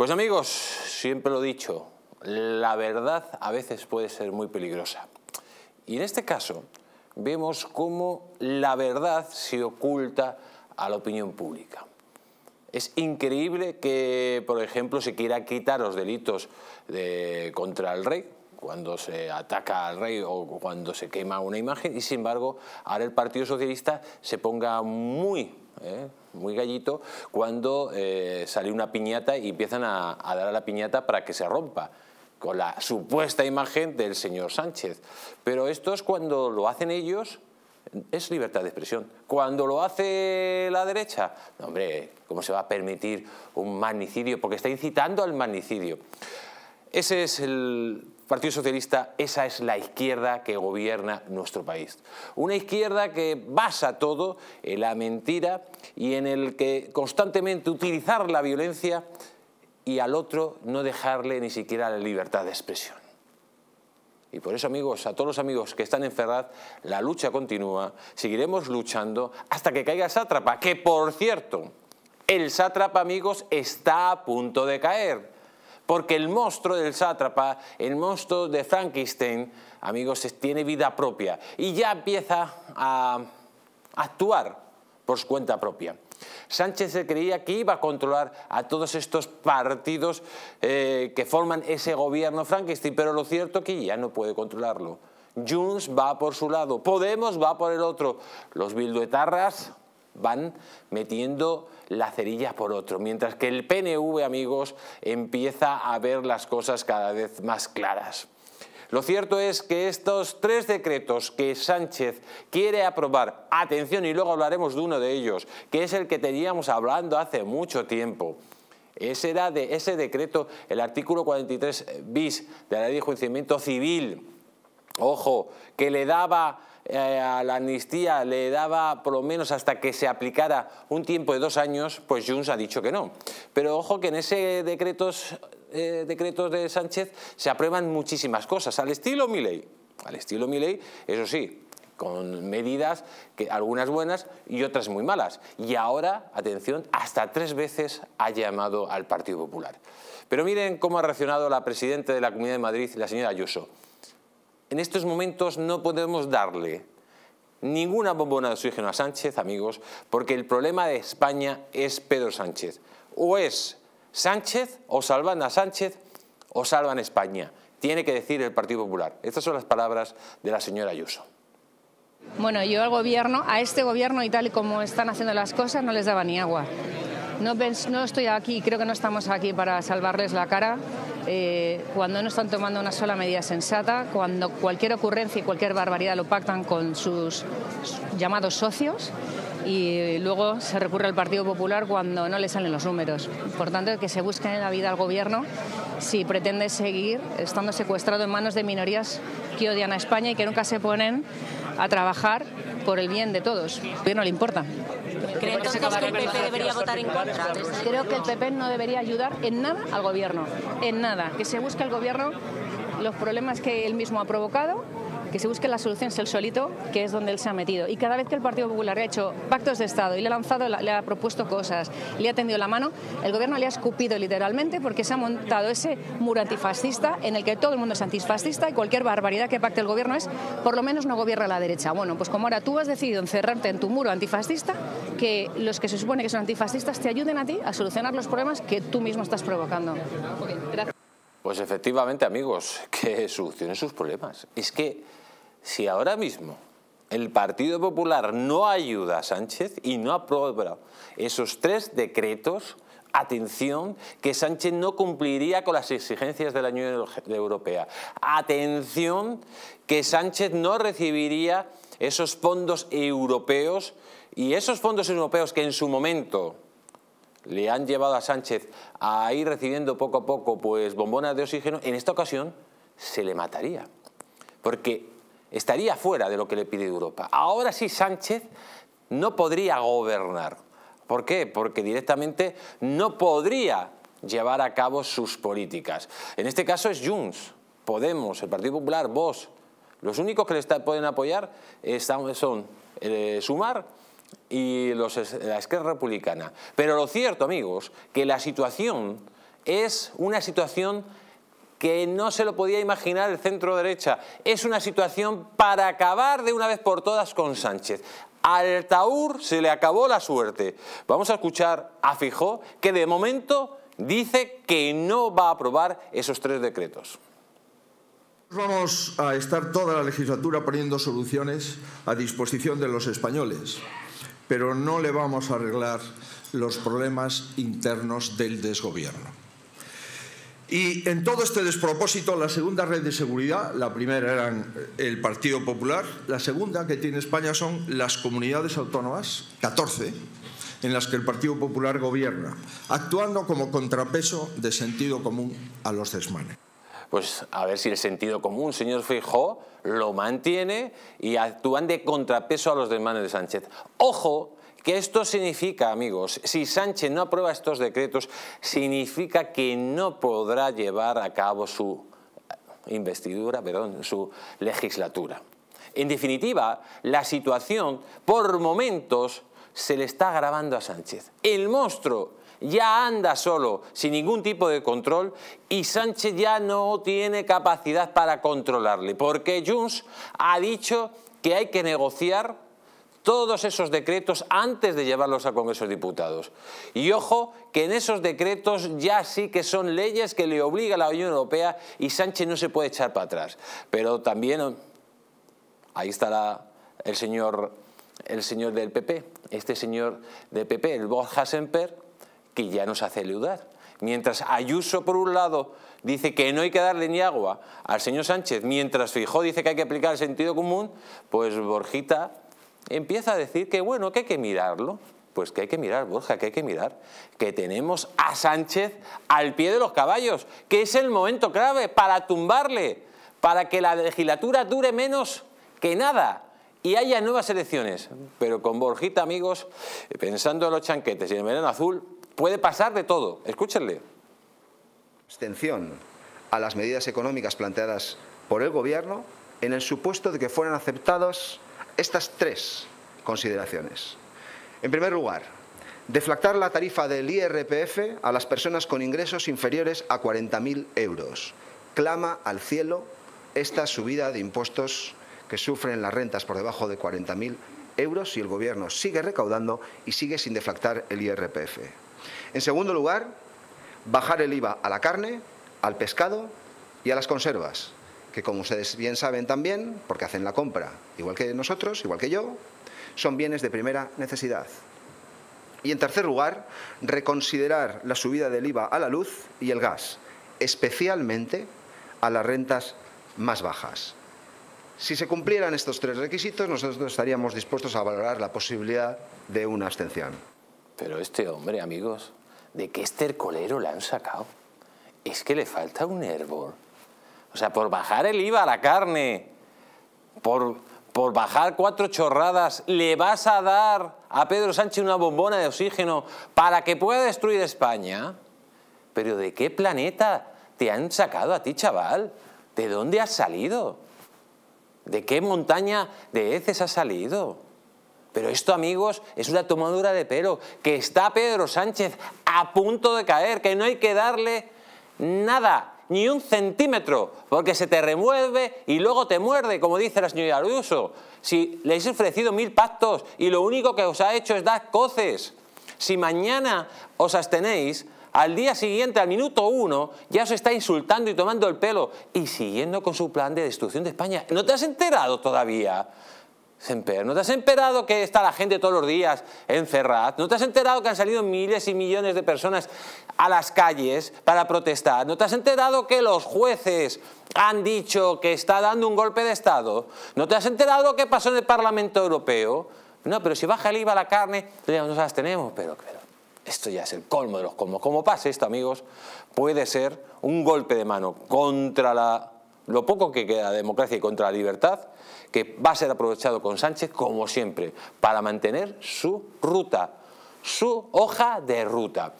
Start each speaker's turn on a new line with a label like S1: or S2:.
S1: Pues amigos, siempre lo dicho, la verdad a veces puede ser muy peligrosa. Y en este caso vemos cómo la verdad se oculta a la opinión pública. Es increíble que, por ejemplo, se quiera quitar los delitos contra el rey, cuando se ataca al rey o cuando se quema una imagen, y sin embargo, ahora el Partido Socialista se ponga muy, eh, muy gallito cuando eh, sale una piñata y empiezan a, dar a la piñata para que se rompa con la supuesta imagen del señor Sánchez. Pero esto es cuando lo hacen ellos, es libertad de expresión. Cuando lo hace la derecha, hombre, ¿cómo se va a permitir un magnicidio? Porque está incitando al magnicidio. Ese es el Partido Socialista, esa es la izquierda que gobierna nuestro país. Una izquierda que basa todo en la mentira y en el que constantemente utilizar la violencia y al otro no dejarle ni siquiera la libertad de expresión. Y por eso, amigos, a todos los amigos que están en Ferraz, la lucha continúa, seguiremos luchando hasta que caiga el sátrapa, que por cierto, el sátrapa, amigos, está a punto de caer. Porque el monstruo del sátrapa, el monstruo de Frankenstein, amigos, tiene vida propia y ya empieza a actuar por su cuenta propia. Sánchez se creía que iba a controlar a todos estos partidos eh, que forman ese gobierno Frankenstein, pero lo cierto es que ya no puede controlarlo. Junts va por su lado, Podemos va por el otro, los bilduetarras van metiendo la cerilla por otro, mientras que el PNV, amigos, empieza a ver las cosas cada vez más claras. Lo cierto es que estos tres decretos que Sánchez quiere aprobar, atención, y luego hablaremos de uno de ellos, que es el que teníamos hablando hace mucho tiempo, ese era de ese decreto, el artículo 43 bis de la ley de enjuiciamiento civil, ojo, que le daba eh, a la amnistía le daba por lo menos hasta que se aplicara un tiempo de dos años, pues Junts ha dicho que no. Pero ojo que en ese decretos eh, decretos de Sánchez se aprueban muchísimas cosas, al estilo Milei. Al estilo eso sí, con medidas, que, algunas buenas y otras muy malas. Y ahora, atención, hasta tres veces ha llamado al Partido Popular. Pero miren cómo ha reaccionado la presidenta de la Comunidad de Madrid, la señora Ayuso. En estos momentos no podemos darle ninguna bombona de oxígeno a Sánchez, amigos, porque el problema de España es Pedro Sánchez. O es Sánchez o salvan a Sánchez o salvan España. Tiene que decir el Partido Popular. Estas son las palabras de la señora Ayuso.
S2: Bueno, yo al gobierno, a este gobierno y tal y como están haciendo las cosas, no les daba ni agua. No, no estoy aquí, creo que no estamos aquí para salvarles la cara. Eh, cuando no están tomando una sola medida sensata, cuando cualquier ocurrencia y cualquier barbaridad lo pactan con sus llamados socios y luego se recurre al Partido Popular cuando no le salen los números. Por tanto, que se busque en la vida al gobierno si pretende seguir estando secuestrado en manos de minorías que odian a España y que nunca se ponen a trabajar por el bien de todos. Al gobierno le importa.
S3: ¿Cree entonces que el PP debería votar en contra?
S2: Creo que el PP no debería ayudar en nada al gobierno, en nada. Que se busque el gobierno los problemas que él mismo ha provocado que se busque la solución el solito, que es donde él se ha metido. Y cada vez que el Partido Popular ha hecho pactos de Estado y le ha lanzado, le ha propuesto cosas, le ha tendido la mano, el gobierno le ha escupido literalmente porque se ha montado ese muro antifascista en el que todo el mundo es antifascista y cualquier barbaridad que pacte el gobierno es, por lo menos no gobierna la derecha. Bueno, pues como ahora tú has decidido encerrarte en tu muro antifascista, que los que se supone que son antifascistas te ayuden a ti a solucionar los problemas que tú mismo estás provocando.
S1: Pues efectivamente, amigos, que solucionen sus problemas. Es que si ahora mismo el Partido Popular no ayuda a Sánchez y no aprueba esos tres decretos, atención, que Sánchez no cumpliría con las exigencias de la Unión Europea. Atención, que Sánchez no recibiría esos fondos europeos y esos fondos europeos que en su momento le han llevado a Sánchez a ir recibiendo poco a poco pues bombonas de oxígeno, en esta ocasión se le mataría. Porque estaría fuera de lo que le pide Europa. Ahora sí Sánchez no podría gobernar. ¿Por qué? Porque directamente no podría llevar a cabo sus políticas. En este caso es Junts, Podemos, el Partido Popular, Vox. Los únicos que le pueden apoyar son el Sumar y la Esquerra Republicana. Pero lo cierto, amigos, que la situación es una situación que no se lo podía imaginar el centro derecha. Es una situación para acabar de una vez por todas con Sánchez. Al Taur se le acabó la suerte. Vamos a escuchar a Fijó, que de momento dice que no va a aprobar esos tres decretos.
S4: Vamos a estar toda la legislatura poniendo soluciones a disposición de los españoles, pero no le vamos a arreglar los problemas internos del desgobierno. Y en todo este despropósito, la segunda red de seguridad, la primera era el Partido Popular, la segunda que tiene España son las comunidades autónomas, 14, en las que el Partido Popular gobierna, actuando como contrapeso de sentido común a los desmanes.
S1: Pues a ver si el sentido común, señor Fijó, lo mantiene y actúan de contrapeso a los desmanes de Sánchez. Ojo, que esto significa, amigos, si Sánchez no aprueba estos decretos, significa que no podrá llevar a cabo su investidura, perdón, su legislatura. En definitiva, la situación, por momentos, se le está agravando a Sánchez. El monstruo ya anda solo, sin ningún tipo de control, y Sánchez ya no tiene capacidad para controlarle, porque Junts ha dicho que hay que negociar todos esos decretos antes de llevarlos al Congreso de Diputados. Y ojo que en esos decretos ya sí que son leyes que le obliga a la Unión Europea y Sánchez no se puede echar para atrás. Pero también ahí estará el señor, el señor del PP, este señor del PP, el Borja Semper, que ya nos hace leudar. Mientras Ayuso, por un lado, dice que no hay que darle ni agua al señor Sánchez, mientras Fijó dice que hay que aplicar el sentido común, pues Borjita empieza a decir que bueno, que hay que mirarlo. Pues que hay que mirar, Borja, que hay que mirar. Que tenemos a Sánchez al pie de los caballos, que es el momento clave para tumbarle, para que la legislatura dure menos que nada y haya nuevas elecciones. Pero con Borjita, amigos, pensando en los chanquetes y en el verano azul, puede pasar de todo. Escúchenle.
S5: Abstención a las medidas económicas planteadas por el Gobierno en el supuesto de que fueran aceptados estas tres consideraciones. En primer lugar, deflactar la tarifa del IRPF a las personas con ingresos inferiores a 40.000 euros. Clama al cielo esta subida de impuestos que sufren las rentas por debajo de 40.000 euros si el Gobierno sigue recaudando y sigue sin deflactar el IRPF. En segundo lugar, bajar el IVA a la carne, al pescado y a las conservas que como ustedes bien saben también, porque hacen la compra, igual que nosotros, igual que yo, son bienes de primera necesidad. Y en tercer lugar, reconsiderar la subida del IVA a la luz y el gas, especialmente a las rentas más bajas. Si se cumplieran estos tres requisitos, nosotros estaríamos dispuestos a valorar la posibilidad de una abstención.
S1: Pero este hombre, amigos, ¿de qué estercolero le han sacado? Es que le falta un hervor. O sea, por bajar el IVA a la carne, por, por bajar cuatro chorradas, le vas a dar a Pedro Sánchez una bombona de oxígeno para que pueda destruir España. Pero ¿de qué planeta te han sacado a ti, chaval? ¿De dónde has salido? ¿De qué montaña de heces has salido? Pero esto, amigos, es una tomadura de pelo, que está Pedro Sánchez a punto de caer, que no hay que darle nada, ni un centímetro, porque se te remueve y luego te muerde, como dice la señora Ayuso. Si le habéis ofrecido mil pactos y lo único que os ha hecho es dar coces, si mañana os abstenéis, al día siguiente, al minuto uno, ya os está insultando y tomando el pelo y siguiendo con su plan de destrucción de España. ¿No te has enterado todavía? ¿No te has enterado que está la gente todos los días encerrada? ¿No te has enterado que han salido miles y millones de personas a las calles para protestar? ¿No te has enterado que los jueces han dicho que está dando un golpe de Estado? ¿No te has enterado que pasó en el Parlamento Europeo? No, pero si baja el IVA la carne, nos las tenemos, pero, pero esto ya es el colmo de los colmos. Como pase esto, amigos, puede ser un golpe de mano contra la, lo poco que queda de democracia y contra la libertad que va a ser aprovechado con Sánchez, como siempre, para mantener su ruta, su hoja de ruta.